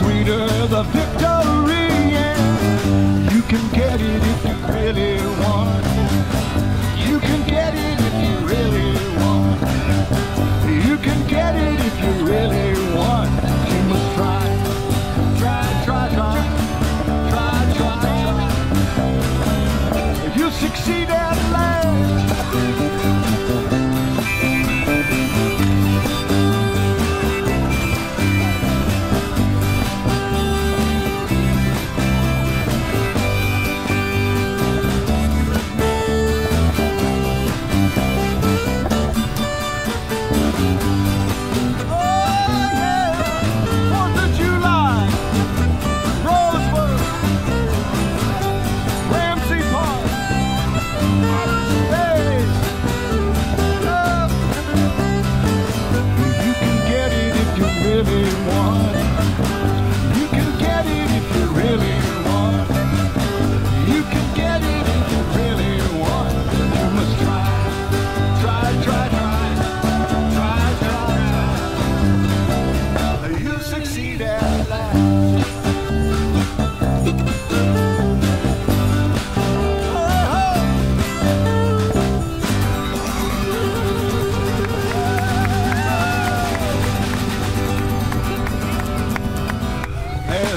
sweeter the victory. and You can get it if you really want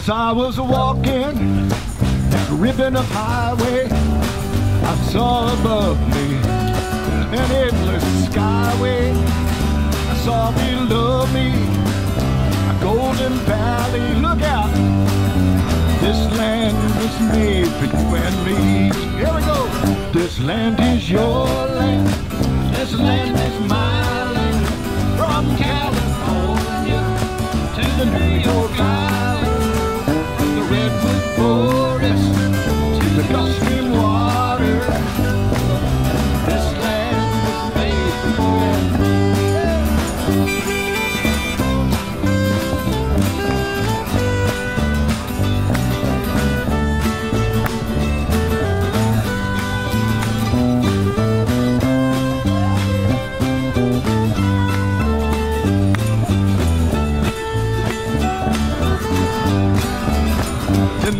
I was walking, ripping up highway. I saw above me an endless skyway. I saw below me a golden valley. Look out! This land was made for you and me. Here we go. This land is your land. This land is my redwood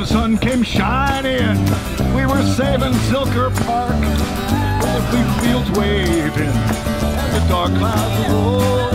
the sun came shining. We were saving Silker Park. With the big fields waving and the dark clouds rolling.